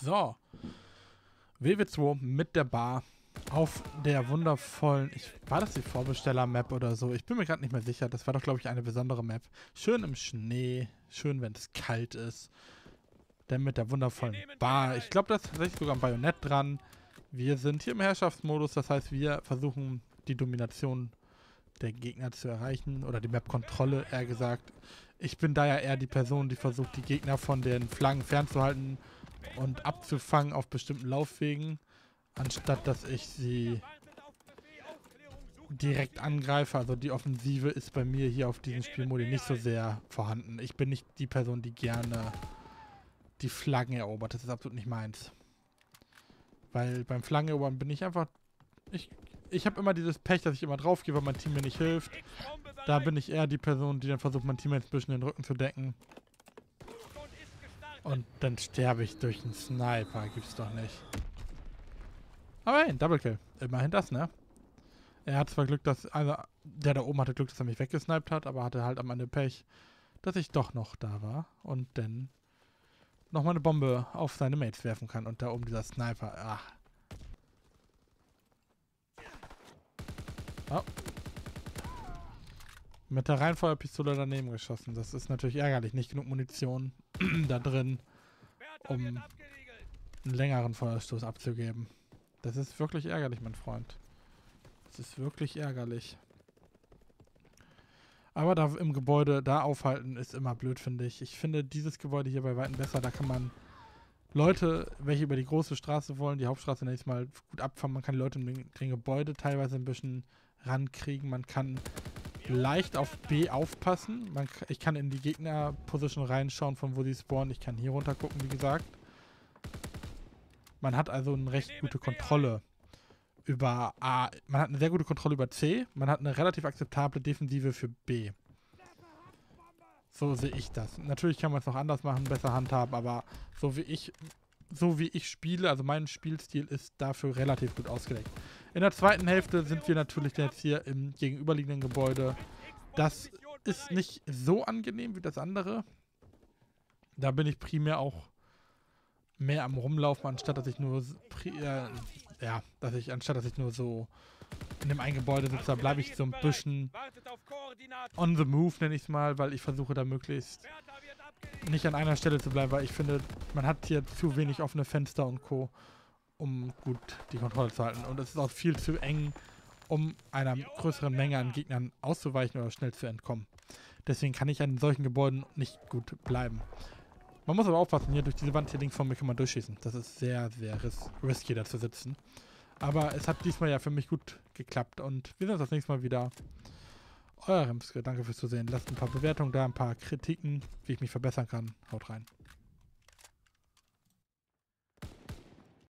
So. WW2 mit der Bar auf der wundervollen, ich, war das die Vorbesteller-Map oder so? Ich bin mir gerade nicht mehr sicher. Das war doch, glaube ich, eine besondere Map. Schön im Schnee, schön, wenn es kalt ist. Denn mit der wundervollen Bar. Ich glaube, da ist tatsächlich sogar ein Bajonett dran. Wir sind hier im Herrschaftsmodus, das heißt, wir versuchen die Domination der Gegner zu erreichen oder die Map-Kontrolle, eher gesagt. Ich bin da ja eher die Person, die versucht, die Gegner von den Flaggen fernzuhalten und abzufangen auf bestimmten Laufwegen, anstatt dass ich sie direkt angreife. Also die Offensive ist bei mir hier auf diesem Spielmodi nicht so sehr vorhanden. Ich bin nicht die Person, die gerne die Flaggen erobert. Das ist absolut nicht meins. Weil beim Flaggenerobern bin ich einfach... Ich, ich habe immer dieses Pech, dass ich immer drauf gehe, weil mein Team mir nicht hilft. Da bin ich eher die Person, die dann versucht, mein Team ein bisschen den Rücken zu decken. Und dann sterbe ich durch einen Sniper. Gibt's doch nicht. Aber hey, Double Kill. Immerhin das, ne? Er hat zwar Glück, dass... Also, der da oben hatte Glück, dass er mich weggesniped hat, aber hatte halt am Ende Pech, dass ich doch noch da war. Und dann nochmal eine Bombe auf seine Mates werfen kann. Und da oben dieser Sniper. Ach. Oh. Mit der Reihenfeuerpistole daneben geschossen. Das ist natürlich ärgerlich. Nicht genug Munition da drin, um einen längeren Feuerstoß abzugeben. Das ist wirklich ärgerlich, mein Freund. Das ist wirklich ärgerlich. Aber da im Gebäude, da aufhalten, ist immer blöd, finde ich. Ich finde dieses Gebäude hier bei Weitem besser. Da kann man Leute, welche über die große Straße wollen, die Hauptstraße nächstes Mal gut abfahren. Man kann die Leute in den Gebäude teilweise ein bisschen rankriegen. Man kann leicht auf B aufpassen. Man, ich kann in die Gegner-Position reinschauen, von wo sie spawnen. Ich kann hier runter gucken, wie gesagt. Man hat also eine recht gute Kontrolle über A. Man hat eine sehr gute Kontrolle über C. Man hat eine relativ akzeptable Defensive für B. So sehe ich das. Natürlich kann man es noch anders machen, besser handhaben, aber so wie ich so wie ich spiele, also mein Spielstil ist dafür relativ gut ausgelegt. In der zweiten Hälfte sind wir natürlich jetzt hier im gegenüberliegenden Gebäude. Das ist nicht so angenehm wie das andere. Da bin ich primär auch mehr am Rumlaufen, anstatt dass ich nur äh, ja, dass ich anstatt dass ich nur so in dem einen Gebäude sitze, da bleibe ich so ein bisschen on the move, nenne ich es mal, weil ich versuche da möglichst nicht an einer Stelle zu bleiben, weil ich finde, man hat hier zu wenig offene Fenster und Co um gut die Kontrolle zu halten. Und es ist auch viel zu eng, um einer größeren Menge an Gegnern auszuweichen oder schnell zu entkommen. Deswegen kann ich an solchen Gebäuden nicht gut bleiben. Man muss aber aufpassen, hier durch diese Wand hier links von mir kann man durchschießen. Das ist sehr, sehr ris risky, da zu sitzen. Aber es hat diesmal ja für mich gut geklappt und wir sehen uns das nächste Mal wieder. Euer Remske, danke fürs Zusehen. Lasst ein paar Bewertungen da, ein paar Kritiken, wie ich mich verbessern kann. Haut rein.